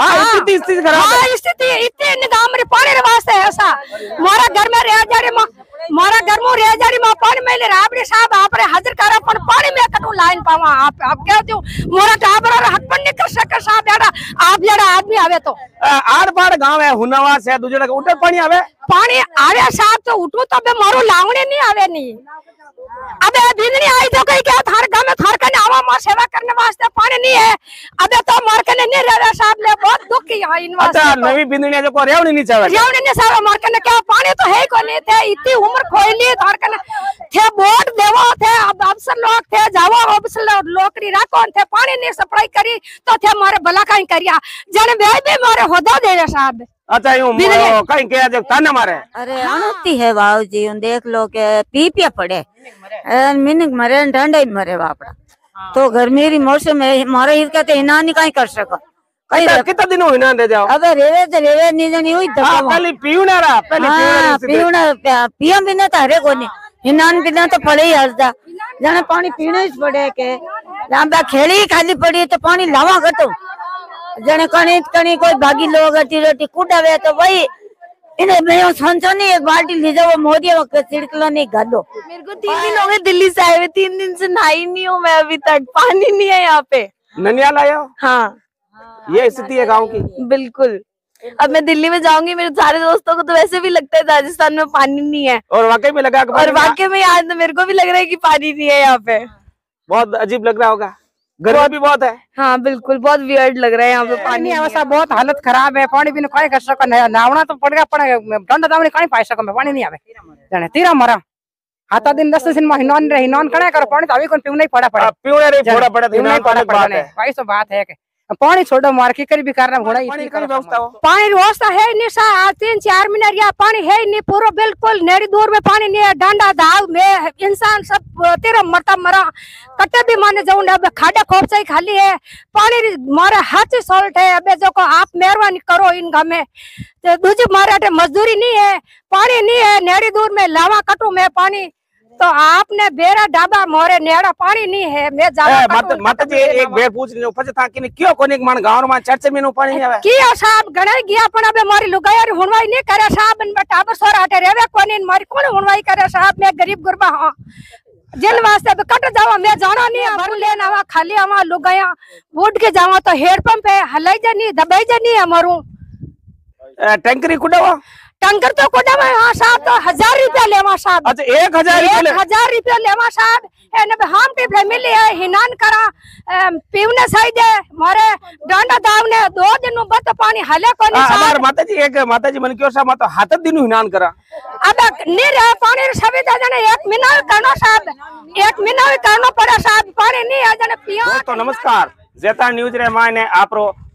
हाँ। स्थिति स्थिति खराब है। हाँ स्थिति इतनी निगाह मेरे पानी रे वास्ते है ऐसा। मारा घर में रह जा रही माँ। मारा घर में रह जा रही माँ पानी में ले राबड़ी साहब आप हाजिर करा पर पानी में कटू लाइन पावा आप आप क्या जो मोरा टाबर और हक पर निकल सके साहब यारा आप जरा आदमी आवे तो। आड़ पाड़ गाँव है हुनावा से दूसरे का पानी आवे। पानी आवे साहब तो उठू तो अबे मारो लावणे नहीं आवे नहीं अबे बिजली आई तो कहीं क्या थार गाँव में थार कने आवा माँ सेवा करने वास्ते पानी नहीं है। अबे तो मार कने नहीं रहे साहब ले बहुत दुख की यहाँ इन अच्छा वास्ते तो। नवी बिंदनी जो को रेवनी नहीं चावे रेवणे ने सारा मार कने क्या पानी तो है को नहीं थे इतनी उम्र खोई ली थार कने थे वोट देवो थे अब अफसर लोग थे जावो अफसर लोग नौकरी राखो थे पानी नहीं सप्लाई करी तो थे मारे भला कहीं करिया। जने वे भी मारे होदा दे रहे साहब। अच्छा यूँ कहीं के जो ताने मारे? अरे अनती है बाबू जी उन देख लो के पी पिया पड़े मिनक मरे न मरे बापड़ा। तो गर्मी री मौसम है मारे हिर कहते हिना नहीं कहीं कर सको। कितना दिन हुई ना दे जाओ? अबे रेवे तो रेवे नहीं जनी हुई हाँ दबा पहले पीऊना रहा पहले हाँ पीऊना पिया बिना तो हरे कोनी। हिनान बिना तो पड़े ही हरदा। जाने पानी पीने ही पड़े के। लांबा खेड़ी ही खाली पड़ी तो पानी लावा घटो। जने कणी कणी कोई भागी लोग अटी रोटी कुटावे तो वही इन्हें मैं संचो नहीं एक बाल्टी ले जाओ मोदी वक्त छिड़कलो नहीं गालो। मेरे को तीन दिन हो गए दिल्ली से आए हुए तीन दिन से नहाई नहीं हूँ मैं अभी तक पानी नहीं है यहाँ पे। ननियाल आया हो? हाँ। ये स्थिति है गाँव की? बिल्कुल। अब मैं दिल्ली में जाऊँगी मेरे सारे दोस्तों को तो वैसे भी लगता है राजस्थान में पानी नहीं है। और वाकई में लगा और वाकई में आज तो मेरे को भी लग रहा है कि पानी नहीं है यहाँ पे। बहुत अजीब लग रहा होगा। गर्मी भी बहुत है। हाँ बिल्कुल बहुत वियर्ड लग रहा है यहाँ पे पानी अवस्था बहुत हालत खराब है पानी बिना कहीं कर सको नहीं नावना तो पड़ गया ठंडा दावणी कहीं पाई सको मैं पानी नहीं आवे। जाने तीरा मरा। हाथा दिन दस दिन में नहीं रही नॉन कड़ा करो पानी तो अभी कौन पीऊ नहीं पड़ा पड़ा। पीऊ नहीं पड़ा पड़ा पीऊ नहीं पड़ा पड़े भाई तो बात है कि पानी छोड़ो मार की करी भी करना घोड़ा पानी की व्यवस्था हो पानी व्यवस्था है नहीं सा आज तीन चार महीने रिया पानी है नहीं पूरा बिल्कुल नेड़ी दूर में पानी नहीं है डांडा दाव में इंसान सब तेरा मरता मरा कटे भी माने जाऊँ अब खाडा खोप ही खाली है पानी मारे हाथ सॉल्ट है अबे जो को आप मेहरबानी करो इन गाँव में तो दूजी मारे मजदूरी नहीं है पानी नहीं है नेड़ी दूर में लावा कटू में पानी तो आपने बेरा डाबा मोरे नेड़ा पानी नहीं है मैं ज़्यादा माता माता जी एक बेर पूछ रही हूँ था कि क्यों कोने मन गाँव में चर्च में पानी नहीं आवे किया साहब गणे गया पण अबे मारी लुगाई और हुनवाई नहीं करे साहब इन बेटा अब सोरा हटे रेवे कोनी मारी कौन हुनवाई करे साहब मैं गरीब गुरबा हाँ जिन वास्ते अब कट जावा मैं जाना नहीं भर लेन आवा खाली आवा लुगाया बूट के जावा तो हेड पंप है हलाई जनी दबाई जनी है मारू टैंकरी कुडावा टंकर तो कोडा में हाँ साहब तो हज़ार रुपया लेवा साहब। अच्छा एक हज़ार एक रुपये हज़ार रुपया लेवा साहब। एने हम टी फैमिली है हिनान करा पीवने सही दे मारे डांडा दाव ने दो दिन नु बत पानी हले कोनी आ, साहब। हमार माता जी एक माता जी मन क्यों सा माता हाथ दिन हिनान करा। अब नहीं रहे पानी रे सभी जने एक महीना करना साहब। एक महीना करना पड़ा साहब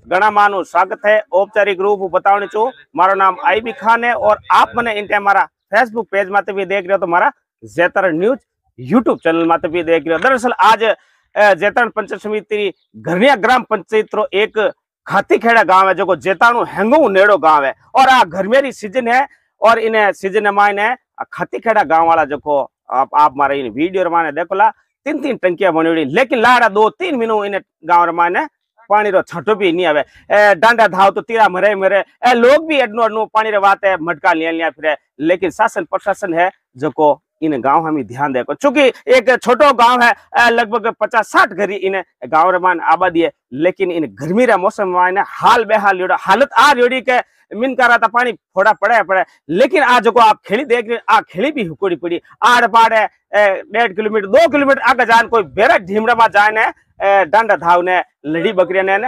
पानी नहीं है जने पिया दोस्तों नमस्कार जेता न्यूज रे मायने आपरो ઘણા માનું સ્વાગત છે ઔપચારિક રૂપ બતાવણી છું મારું નામ આઈબી ખાન है और आप મને इन टाइम मारा फेसबुक पेज माते भी देख रहे हो तो मारा जेतर न्यूज यूट्यूब चैनल माते भी देख रहे हो दरअसल आज अ, जेतरण पंचायत समिति घरनिया ग्राम पंचायत रो एक खातीखेड़ा गांव है जो जेताणु हेंगू नेड़ो गांव है और आ घरमेरी सीजन है और इन सीजन मायने खातीखेड़ा गांव वाला जो आप आप मारे इन वीडियो माने देखो ला तीन तीन टंकिया बनी लेकिन लाड़ा दो तीन महीनों इन गांव रे माने पानी रो छठो भी नहीं आवे ए, डांडा धाव तो तीरा मरे मरे ए, लोग भी अडनो अडनो पानी रे वाते मटका लिया लिया फिरे लेकिन शासन प्रशासन है जो को इन गाँव हमें ध्यान देखो चूँकि एक छोटो गाँव है लगभग पचास साठ घरी इन गाँव रे मान आबादी है लेकिन इन गर्मी रे मौसम में हाल बेहाल योड़ा हालत आ योड़ी के मिन करा था पानी फोड़ा पड़े पड़े लेकिन आज जो आप खेली देख रहे आ खेली भी हुकोड़ी पड़ी आड़ पाड़ है डेढ़ किलोमीटर दो किलोमीटर आगे जान कोई बेरा ढीमरा में जाने ए, डांडा धाव ने लड़ी बकरिया ने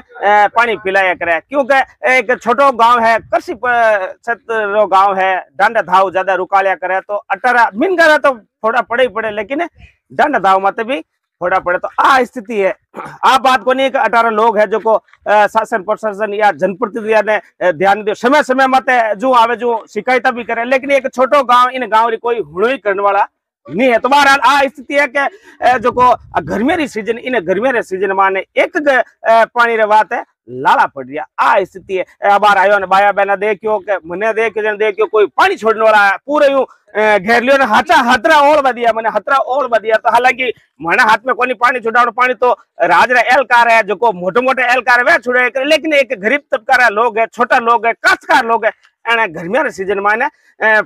पानी पिलाया करे। क्योंकि एक छोटो गाँव है, कृषि क्षेत्र गाँव है, डांडा धाव ज़्यादा रुका लिया करे तो अठारह मिन करे तो थोड़ा पड़े ही पड़े, लेकिन डांडा धाव माते भी थोड़ा पड़े। तो आ स्थिति है। आ बात को नहीं अठारह लोग है, जो को शासन प्रशासन या जनप्रतिनिधि ने ध्यान दियो। समय समय मते जो आवे जो शिकायत भी करे, लेकिन एक छोटो गाँव, इन गाँव री कोई हुणोई करने वाला नहीं है। तो बार आ स्थिति है कि जो को गर्मी रे सीज़न इन गर्मी रे सीज़न माने एक पानी रे बात है, लाला पड़ रिया आ स्थिति है। अबार आयो ने बाया बेना देखियो के, मने देखियो, जन देखियो, कोई पानी छोड़ने वाला है। पूरे यूँ घेर लियो ने, हाचा, हतरा ओल बदिया मने हतरा ओल बदिया तो हालाँकि, मने हाथ में कोनी पानी छोड़ावो पानी तो राज रे एल कार है, जो को मोटे मोटे एल कार वे छोड़े लेकिन एक गरीब तबका रे लोग है, छोटा लोग है काशकार लोग है। એને ગરમિયા सीजन में ने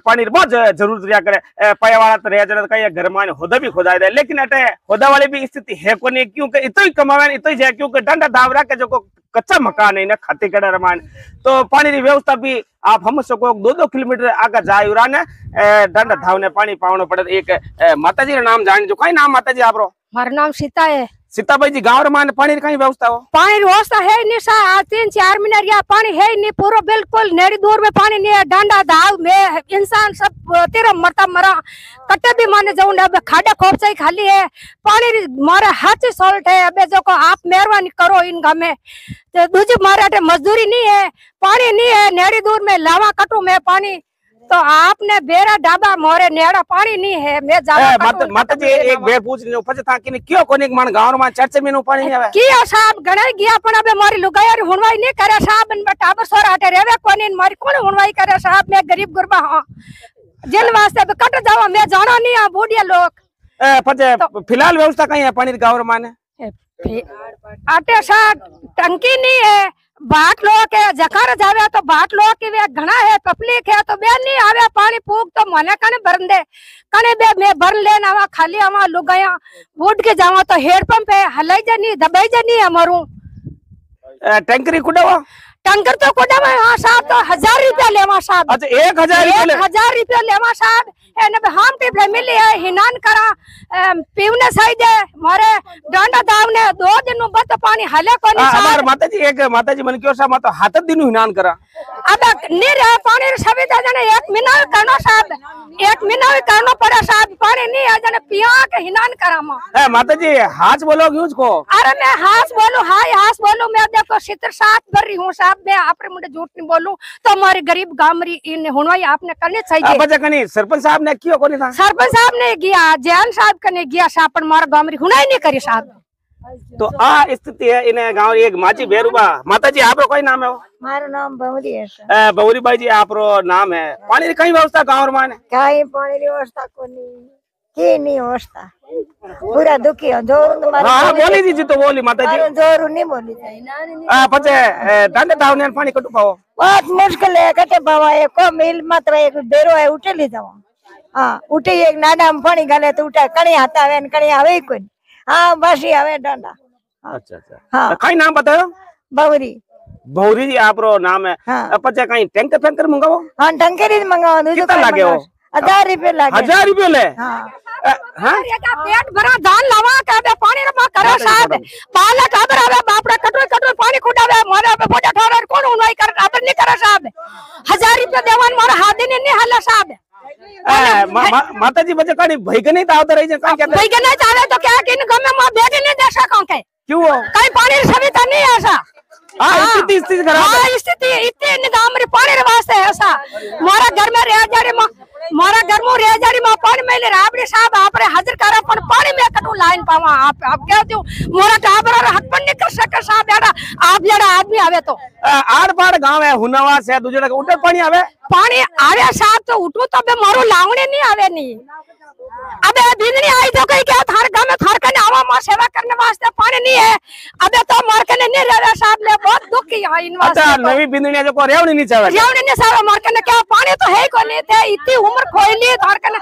पानी बहुत जरूरत रिया करे पया वाला तो रह जरा कहीं घर में होदा भी खुदा दे लेकिन अटे होदा वाली भी स्थिति है कोनी क्योंकि इतो ही कमावे ने इतो ही जाए क्योंकि डंडा दावरा के जो को कच्चा मकान है ना खाती कड़ा रमान तो पानी की व्यवस्था भी आप हम सको दो दो किलोमीटर आगे जाए उरा ने डंडा धावने पानी पावनो पड़े एक माता जी नाम जान जो कई नाम माता जी आपरो મારું નામ સીતા હે सीताबाई जी गाँव मान पानी कई व्यवस्था हो पानी व्यवस्था है नहीं सा आज तीन चार महीने रिया पानी है नहीं पूरा बिल्कुल नेड़ी दूर में पानी है डांडा दाव में इंसान सब तेरा मरता मरा कट्टे भी माने जाऊँ अब खाडा खोप से खाली है पानी री मारे हाथ सॉल्ट है अबे जो को आप मेहरबानी करो इन गाँव में तो दूसरी मारे मजदूरी नहीं है पानी नहीं है नेड़ी दूर में लावा कटू में पानी तो आपने बेरा डाबा मोरे नेड़ा पानी नहीं है मैं जावा मत मत जी एक बेर पूछ ने उपज था कि क्यों कोनी मन गाँव में चर्च में पानी नहीं कियो साहब गणे गया पण अबे मोरी लुगायर हुनवाई नहीं करे साहब इन टाबर सोर हटे रेवे कोनी मारी कौन हुनवाई करे साहब मैं गरीब गुरबा हाँ जिन वास्ते कट जावा मैं जाना नहीं हाँ बूढ़िया लोग फ़िलहाल व्यवस्था कहीं है पानी गाँव में अटे साहब टंकी नहीं है बाट लोग जकार जावे तो बाट लोग की वे घना है पब्लिक है तो बेन नहीं आवे पानी पूक तो मने कने भरन दे। कने बे मैं भर लेन आवा खाली आवा लुगाया बूढ़ के जावा तो हेड पंप है हलाई जनी दबाई जनी हमारू ए, टैंकरी कुडावा तो कोडा में हाँ साहब तो हज़ार रुपया लेवा साहब। अच्छा एक हज़ार रुपये एक ले- हज़ार रुपया लेवा साहब। एने हम टिप मिली है हिनान करा पीवने सही दे मारे डांडा दावने दो दिन नु बत पानी हले को आ, नहीं हमार साहब माता जी एक माता जी मन क्यों सा माता हाथ दिन हिनान करा। अब नहीं रहे पानी रे सभी जने एक महीना भी करनो साहब। एक महीना भी करनो पड़े साहब पानी नहीं है जने पिया के हिनान करा मा। ए, माता जी हाथ बोलो यूज़ को? अरे मैं हास बोलू हाय हास बोलू मैं देखो सितर साथ भर रही हूँ साहब। मैं आपरे मुझे झूठ नहीं बोलू तो हमारे गरीब गामरी इन हुनवाई आपने करनी आ, चाहिए પછી કની સરપંચ સાહેબ ને કયો કોની થા सरपंच साहब ने गया जैन साहब का ने गया साहब पर मारा गामरी हुनाई नहीं करी साहब તો આ સ્થિતિ હે ઇને ગાંવ એક માજી ભેરુબા માતાજી આપરો કોઈ નામ હે મારું નામ ભવરી હશે એ, બહુરીબાઈ जी આપરો નામ है पानी की कई व्यवस्था गाँव में ने કાંઈ પાણીની વ્યવસ્થા કોની કે ની વ્યવસ્થા પૂરા દુખી હો. જોરું તો મારું हाँ हाँ, બોલી बोली दीजिए तो बोली माता जी મારું જોરું નહીં બોલી જાય आ, પછી દાંડે ધાવને પાણી કટુ પાવો बहुत मुश्किल है कटे बाबा एक को मिल मात्र एक बेरो है उठेली जावा हाँ उठी एक नाना में पानी गाले तो उठा कणी हाथ आवे ने कणी आवे कोई हाँ बासी आवे डंडा अच्छा अच्छा हाँ कई नाम बतायो बवरी भौरी जी आपरो नाम है हाँ आ, પછી કઈ ટેન્કર ફેન્કર મંગાવો हाँ टंकेरी मंगावा दूसरो कितना कोई लागे वो? मंगावा। हजार रुपये लागे हजार પેટ ભરા ધાન લાવા કે પાણી રમા કરો સાહેબ પાલા ટાબર આવે બાપડા કટોય કટોય પાણી ખોડાવે મારે આપે બોટા ઠારો કોણ ઉનાઈ કરે આપે ની કરે સાહેબ હજાર રૂપિયા દેવાન મારા હાદી ને ની હાલે સાહેબ માતાજી બજે કાણી ભઈ ગને આવતા રહી છે કાઈ કે ભઈ ગને આવે તો કે કે ગમે માં બેગી ને દેશે કાં કે ક્યું કઈ પાણી સવિતા નહીં આશા स्थिति स्थिति खराब हाँ स्थिति इतने निदाम रे पानी रे वास्ते है ऐसा मारा घर में रह जा रे माँ मारा घर में रह जा रे माँ पानी मेले रे आपने साहब आप रे हाजिर करा पण पानी में कटू लाइन पावा आप आप क्या जो मोरा टाबर और हक पन्ने कर सके साहब यार आप जड़ा आदमी आवे तो आड़ पाड़ गाँव है हुनावास है दूजे का उधर पानी आवे पानी आवे साहब तो उठो तो बे मारो लावणे नहीं आवे नहीं अबे बिजली आई तो कई क्या सेवा करने वास्ते पानी नहीं है। अबे तो मरकने नहीं रह रहा साहब ले बहुत दुख की यहाँ इन वास्ते अच्छा नवी बिंदनी जो को रेवणी नहीं चावे रेवणी ने नहीं साहब ने क्या पानी तो है ही कोनी थे इतनी उम्र खोई ली धार कने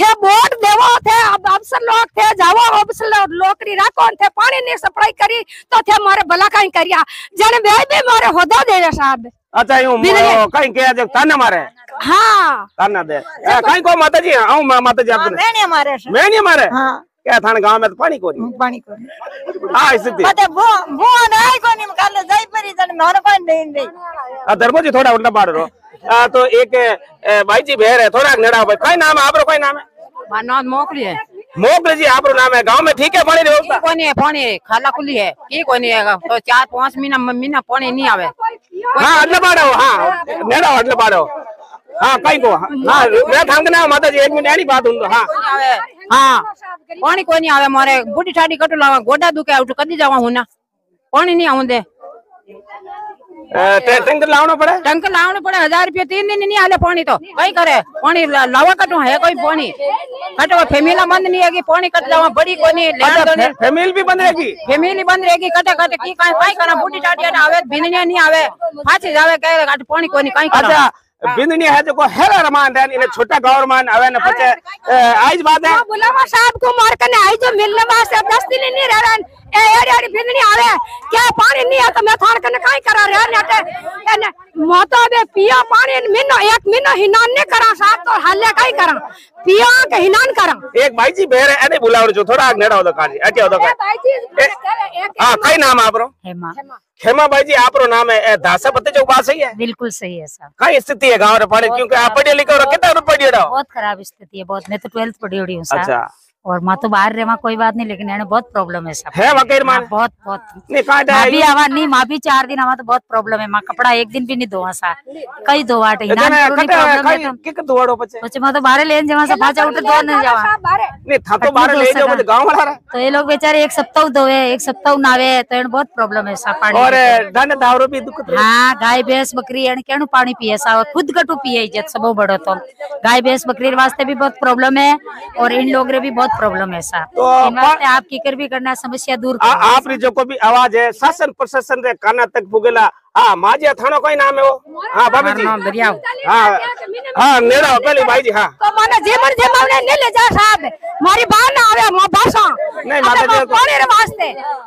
थे वोट देवो थे अब अफसर लोग थे जावो अफसर लोग लोकरी रा कौन थे पानी नहीं सप्लाई करी तो थे मारे भला काई करिया। जने वे भी मारे होदा दे रे साहब। अच्छा यूँ काई के जो ताने मारे। हाँ। ताना दे। कहीं को माताजी हाँ माताजी आपने। मैंने मारे मैंने मारे? हाँ। क्या थाने गाँव में तो पानी कोनी पानी कोनी हाँ स्थिति मते वो वो नहीं कोनी कल जाई परी जन मोर कोनी नहीं दे आ धर्मो जी थोड़ा उल्टा बाड़ रो आ, तो एक भाई जी बहर है थोड़ा नेड़ा भाई काई नाम है आपरो काई नाम है माँ नाम मोकली है मोकली जी आपरो नाम है गाँव में ठीक है पानी व्यवस्था कोनी है पानी खाला खुली है की कोनी है तो चार पाँच महीना महीना पानी नहीं आवे हाँ अल्लाह बाड़ो हाँ नेड़ा अल्लाह बाड़ो हाँ कई को। हाँ मैं थांग ना माताजी एक मिनट एनी बात हाँ कोनी आवे हाँ। पानी कोनी आवे मारे बूढ़ी ठाडी कटू लावा गोडा दुखे उठ कदी जावा हूँ ना पानी नहीं आऊँ दे। टैंकर लावना पड़े? टंकर लावने पड़े हज़ार रुपये तीन दिन नहीं आले पानी तो। कई करे? पानी लावा कटू है कोई पानी? कटो फैमिली बंद नहीं है पानी कट जावा बड़ी कोनी लेना तो नहीं फैमिली भी बंद रहेगी फैमिली बंद रहेगी कटे कटे की काई काई करा बूटी टाटिया ना आवे बिननिया नहीं आवे फाची जावे कहे पानी कोनी काई करा। अच्छा बिंदनी है जो हेरा रमान देन इन्हें छोटा गाँव अरमान आवे न पचे आज बात है। बुलावा साहब को मार कने आई जो मिलने वास्ते अब दस दिन नहीं रह रहा ए एड़ी एड़ी बिंदनी आवे। क्या पानी नहीं है तो मैं थान करने काई करा रे नेटे एने मोतो बे पिया पानी मिनो एक मिनो हिनान नहीं करा साहब तो हल्ले काई करा। पिया के हिनान करा। एक भाई जी बेर है नहीं बुलाओ जो थोड़ा आग नेड़ा होदो काजी अटे होदो का भाई जी एक हाँ कई नाम आपरो? हेमा। खेमा भाई जी आपरो नाम है ए, दासा पत्ते जो बात सही है? बिल्कुल सही है सर। कई स्थिति है गाँव रे पानी क्योंकि आप पढ़े लिखे हो कितना रुपए पढ़िए रहो। बहुत खराब स्थिति है बहुत मैं तो ट्वेल्थ पढ़ी हुई हूँ सर। अच्छा। और माँ तो बाहर रहे वहाँ कोई बात नहीं लेकिन यानी बहुत प्रॉब्लम है सब। है वकील मान हाँ, बहुत बहुत। माँ भी आवा नहीं माँ भी चार दिन आवा तो बहुत प्रॉब्लम है। माँ कपड़ा एक दिन भी नहीं धोवा सा। कई धोवा तो। पचे सोचे तो बाहर लेन जमा से फाचा उठे दो नहीं जावा नहीं था तो बाहर ले जाओ गाँव वाला तो ये लोग बेचारे एक सप्ताह धोवे एक सप्ताह नावे तो यानी बहुत प्रॉब्लम है सा पानी और धन दारू भी दुख हाँ गाय भैंस बकरी यानी केनु पानी पिए सा खुद कटु पिए इज़्ज़त सबो बड़ो तो। गाय भैंस बकरी वास्ते भी बहुत प्रॉब्लम है और इन लोग रे भी बहुत प्रॉब्लम है सर तो आप की कर भी करना समस्या दूर आप जो को भी आवाज़ है शासन प्रशासन रे काना तक पुगेला हाँ माजिया थानो कोई नाम है वो हाँ भाभी जी हाँ हाँ नेड़ा हो पहले भाई जी हाँ तो माने जेमन जेमन ने ले जा साहब मारी बाहर ना आवे मो भाषा नहीं, माता जी, पानी रे वास्ते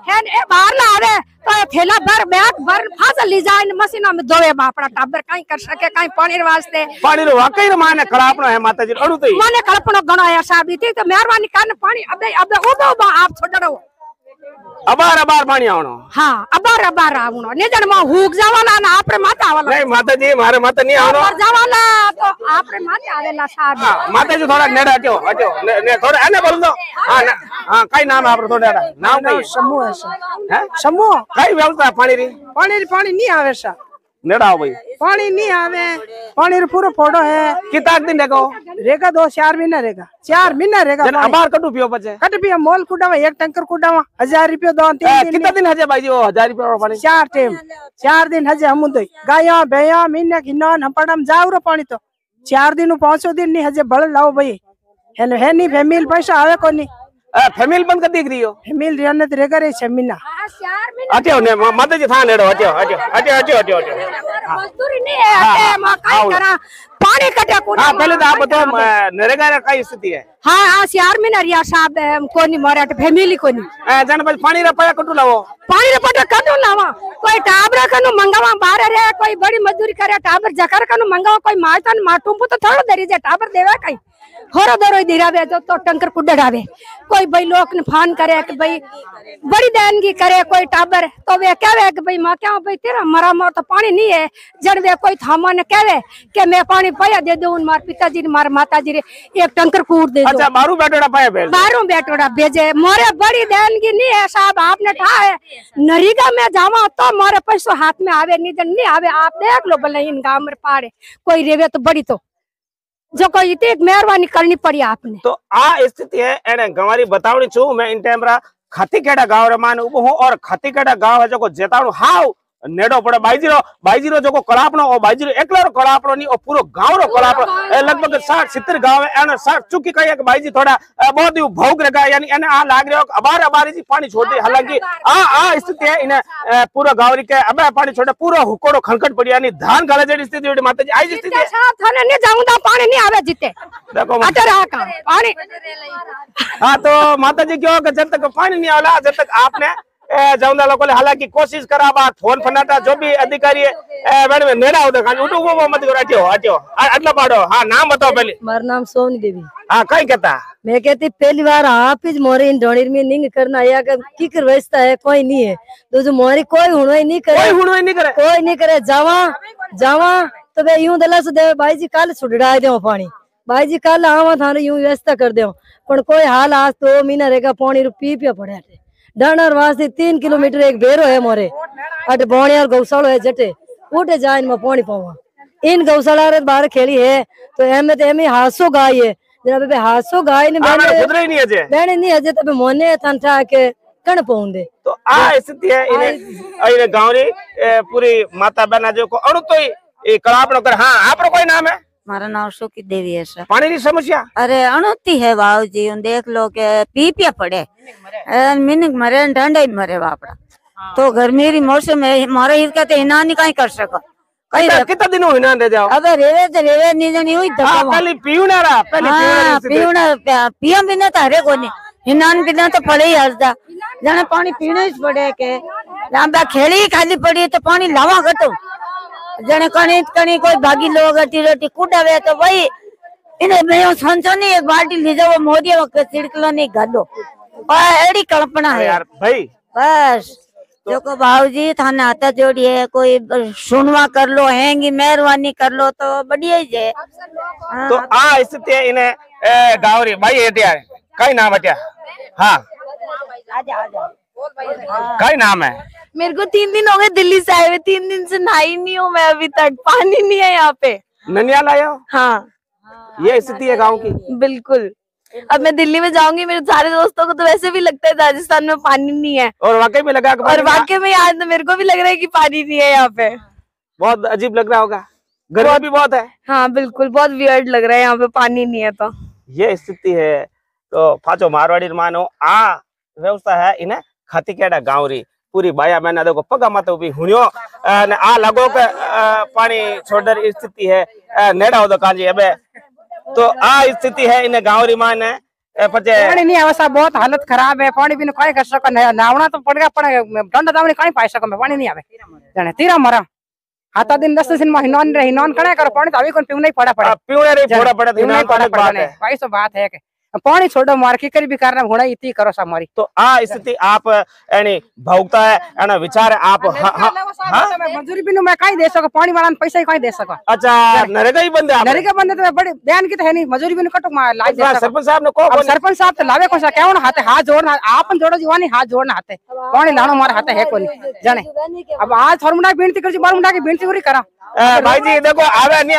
है ए बाहर ना आवे तो थैला भर बैग भर फासल ली जाए मशीना में धोवे बापड़ा टाबर काई कर सके काई पानी रे वास्ते पानी रो वाकई रो माने खराब है माता जी अड़ू तो माने कल्पना गणो है साहब थी तो मेहरबानी करने पानी अबे अबे उबा आप छोड़ दो अबार अबार पानी आवणो हाँ अबार अबार आवनो ने जन में हुक जावाला ना आपरे माता आवाला नहीं माता जी मारे माता नहीं आवणो अबार जावाला तो आपरे माते आवेला साहब हाँ माता जी थोड़ा नेड़ा हटो हटो ने, ने थोड़ा है ना बोल दो हाँ ना- हाँ कई नाम है आपरो थोड़ा नाम कई समूह है सर है समूह नेड़ा भाई पानी नहीं आवे। पानी पूरा फ़ोटो है। कितना दिन देखो रेगा दो चार महीना रहेगा चार महीना रहेगा। अबार कटू पियो बचे कट भी मोल कुडावा एक टंकर कुडावा हज़ार रुपया दो तीन दिन कितना दिन हजे भाई जी वो हज़ार रुपया पानी? चार टाइम चार दिन हजे हम दो गाया भैया मीना खिन्नन हपड़म जाऊ रो पानी तो। चार दिन पांचो दिन नहीं हजे बड़ लाओ भाई। है है नहीं फैमिली पैसा आवे कोनी। बंद कर दिख रही हो फैमिली रहने तो रेगा रे शमीना महीना हटियो ने माता जी था नेड़ो हटियो हटियो हटियो हटियो हटियो हटियो मजदूरी नहीं है आते माँ काई करा पानी कटे को हाँ पहले तो आप बताओ नरेगा कई स्थिति है। हाँ हाँ सियार में नरिया साहब कोनी मोरे अटे फैमिली कोनी। जन भाई पानी रे पाया कटू लावो। पानी रे पटे कदो लावा। कोई टाबरा कनु मंगावा बाहर रे कोई बड़ी मजदूरी करे टाबर जकर कनु मंगावा कोई मातन माटुम तो थोड़ो दरी जे टाबर देवे कई होरो दरो दिरावे तो, तो टंकर कुडड़ावे। कोई भाई लोग ने फान करे कि भाई बड़ी देनगी करे कोई टाबर तो वे कहवे कि भाई माँ क्या भाई तेरा मरा मोर तो पानी नहीं है। जन वे कोई थामा ने कहवे कि मैं पानी पाया दे दूँ मार पिताजी ने मार माताजी रे एक टंकर कूड़ दे दो अच्छा बारू बैठोड़ा पाया बेल बाहरों बेटोड़ा भेजे मोरे बड़ी देनगी नहीं है साहब आपने ठा है नरीगा में जावा तो मोरे पैसों हाथ में आवे नहीं तो नहीं आवे आप देख लो भले इन गाँव में पाड़े कोई रेवे तो बड़ी तो जो कोई इतनी मेहरबानी करनी पड़ी आपने तो आ स्थिति है एने गंवारी बतावणी छू मैं इन टाइम रा खातीखेड़ा गाँव रे मान उबो और खातीखेड़ा गाँव है जो जेताणु हाव नेडो पड़े बाईजीरो बाईजीरो जो कलापणो एकलो रो कलापणो नहीं पूरो गाँव रो कलापणो ए लगभग 60 70 गाँव है एने 60 चुकी कही कि बाईजी थोड़ा बहुत ही भौग रेगा यानी एने आ लाग रहो अबार अबारी जी पानी छोड़ दे हालाँकि आ आ स्थिति है इने अ, पूरो गाँव री के अबे पानी छोड़े पूरो हुकोड़ो खनखट पड़ी यानी धान गले जड़ी स्थिति हुई माता जी आई स्थिति है नहीं पानी नहीं आवे जीते देखो रहा पानी हाँ तो माता जी क्यों कि जब तक पानी नहीं आला जब तक आपने ए, जाऊंदा लोगों ने हालांकि कोशिश करा बात फोन फनाटा जो भी अधिकारी है ए, मैडम नेड़ा होता खाली उठो वो मत करो हटियो हटियो आ- अटला पाड़ो हाँ नाम बताओ पहले મારું નામ સોની દેવી हाँ कहीं कहता मैं कहती पहली बार आप ही मोरी इन ढोणीर में निंग करना या कर की कर व्यवस्था है कोई नहीं है तो जो मोरी कोई हुणो ही नहीं करे कोई हुण नहीं करे कोई नहीं करे जावा जावा तो वे यूं दला से दे भाई जी कल छुड़ाए दे पानी भाई जी कल आवा थाने यूं व्यवस्था कर दे पर कोई हाल आज दो महीना रहेगा पानी रू पी पिया पड़े डण और वास थी तीन किलोमीटर एक बेरो है मोरे। अट बोणी गौशालो है जटे उठे जाए इनमें पौनी पावा। इन गौशाला रे बाहर खेली है तो एमे तो एमे हासो गाय है। जरा बे हासो गाय ने मैंने खुदरे नहीं अजे मैंने नहीं अजे तब मोने थान के कण पौंदे। तो आ स्थिति है इने इने गाँव रे पूरी माता बहना जो को अणु तो ये कलापनो कर। हाँ आपरो कोई नाम है? मारा नाम सुकी देवी है सर पानी की समस्या अरे अणुती है वाव जी उन देख लो के पी पिया पड़े मिनक मरे ठंडा ही मरे बापड़ा तो गर्मी री मौसम है मारे हित कहते हिना नहीं कहीं कर सको कहीं कितना दिन ना दे जाओ अबे रेवे तो रेवे नहीं जनी हुई हाँ दबा पहले पीवना रहा पहले हाँ पीवना पीवना पिया बिना तो हरे कोनी हिनान बिना तो पड़े ही हरदा जाने पानी पीने ही पड़े के लांबा खेड़ी खाली पड़ी तो पानी लावा घटो जने कणी कणी कोई भागी लोग अटी रोटी कुटावे तो वही इन्हें मैं सोचो नहीं एक बाल्टी ले जाओ मोदी वक्त सिड़कलो नहीं गालो और एड़ी कल्पना है। यार भाई। बस देखो भाऊजी थाने हाथा जोड़ी है कोई सुनवा कर लो हैंगी मेहरबानी कर लो तो बढ़िया ही है। हाँ, तो आ स्थिति इने ए, गाँव री भाई एटिया कई नाम हटिया हाँ। कई नाम है? मेरे को तीन दिन हो गए दिल्ली से आए हुए तीन दिन से नहाई नहीं हूँ मैं अभी तक पानी नहीं है यहाँ पे। ननियाल आया हो? हाँ। ये स्थिति है गाँव की। बिल्कुल। अब मैं दिल्ली में जाऊँगी मेरे सारे दोस्तों को तो वैसे भी लगता है राजस्थान में पानी नहीं है। और वाकई में लगा और वाकई में यार मेरे को भी लग रहा है कि पानी नहीं है यहाँ पे। बहुत अजीब लग रहा होगा। गर्मी भी बहुत है। हाँ बिल्कुल बहुत वियर्ड लग रहा है यहाँ पे पानी नहीं है तो। ये स्थिति है। तो पाचो मारवाड़ी मानो आ व्यवस्था है इन्हें खातीकेड़ा गाँव पूरी बाया मैंने देखो पगा मत उभी हुनियो। ने आ लगो के पानी छोड़र स्थिति है। नेड़ा हो तो काजी अबे। तो आ स्थिति है इन्हें गाँव री माने। अ, पचे पानी नहीं अवस्था बहुत हालत खराब है। पानी बिना कहीं कर सको नावना तो पड़ गया पड़ेगा दंड दावनी कहीं पाई सको मैं पानी नहीं आवे। जाने तीरा मरा। हाथा दिन दस दिन में हिनौन रे हिनौन कणे करो पानी तो अभी कौन पीऊ नहीं पड़ा पड़े। पीवड़े रे पड़े पीऊ नहीं पड़ा पड़ा नहीं वही तो बात है कि पानी छोड़ो मार की करी भी करना होना इतनी करो सा तो आ स्थिति आप यानी भोगता है यानी विचार है आप हाँ, हाँ, हाँ? मजदूरी बिनु मैं कहीं दे सको? पानी वाला पैसा कहीं दे सको? अच्छा नरेगा ही बंदे आप नरी के बंदे तो बड़े ध्यान की तो है नहीं मजदूरी बिनु कटो मार सको। सरपंच साहब ने को सरपंच साहब तो लावे कौन सा क्या हाथे हाथ जोड़ना आपन जोड़ो जीवानी हाथ जोड़ना हाथे। पानी लानो मार हाथे है कोनी जाने। अब आज थोड़ा बिनती कर बार मुंडा की बिनती पूरी करा। भाई जी देखो आवे नहीं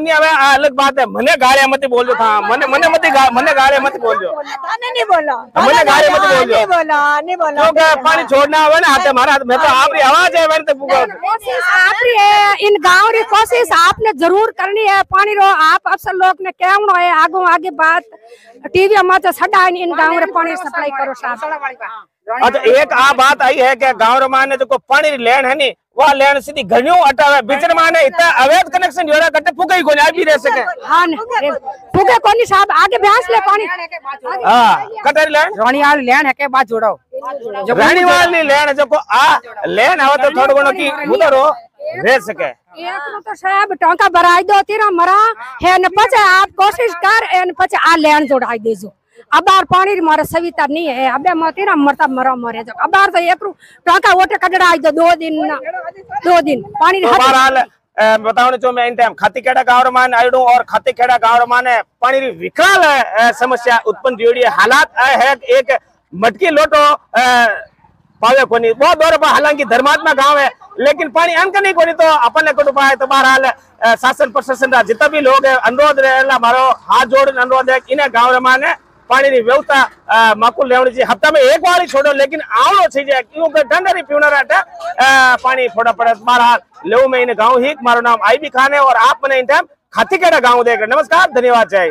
नहीं आवे आ अलग बात है मने गाड़िया मत बोल दो था मने मने मत गा- मने गाड़िया मत बोल दो नहीं बोला मने गाड़िया मत बोल दो बोला नहीं बोला क्योंकि पानी छोड़ना आवे ना हाथे मारा मैं तो आपकी आवाज़ है मैंने तो पुकार आपरी है इन गाँव री कोशिश आपने ज़रूर करनी है पानी रो आप अफसर लोग ने कहना है आगो आगे बात टीवी में तो सदा इन गाँव रे पानी सप्लाई करो साहब अच्छा एक आ बात आई है कि गाँव रे माने जो पानी री लेन है नी वह लेन सीधी घणियों हटावे बिचर माने इतना अवैध कनेक्शन जोड़ा कटे पुगे ही कोनी आ भी रह सके। हाँ ने फूके कोनी साहब आगे भैंस ले पानी हाँ कटे लेन? रोनी आल लेन है के बात जोड़ो। रानी वाली लेन जो को आ लेन आवे तो थोड़ो घणो की उधरो रह सके। एक नु तो साहब टोंका भराई दो तेरा मरा है न पचे आप कोशिश कर एन पचे आ लेन जोड़ाई देजो। अबार पानी री मारे सविता नहीं है अबे म तेरा मरता मरा मरे जो अबार तो एक रू टोंका ओटे कटड़ाई दो दो दिन ना दो दिन पानी अ, बताने मैं इन टाइम खाती खेड़ा गाँव मान आयडू और खाती खेड़ा गाँव माने पानी री विकराल समस्या उत्पन्न जोड़ी है हालात है कि एक मटकी लोटो पावे कोनी बहुत दौर पर हालाँकि धर्मात्मा गाँव है लेकिन पानी अंक नहीं कोनी तो अपन ने कुछ उपाय तो बहरहाल शासन प्रशासन जितना भी लोग है अनुरोध रहेला मारो हाथ जोड़ अनुरोध है इन्हें गाँव रे माने पानी की व्यवस्था माकुल चाहिए हफ़्ता में एक बार ही छोड़ो लेकिन आवड़ो जाए क्योंकि डंडरी पीवना रहता अ, पानी थोड़ा पड़े बहरहाल लेव में इन गाँव ही मारो नाम आई बी खान है और आप मैंने इन टाइम खाती गाँव देख रहे नमस्कार धन्यवाद जय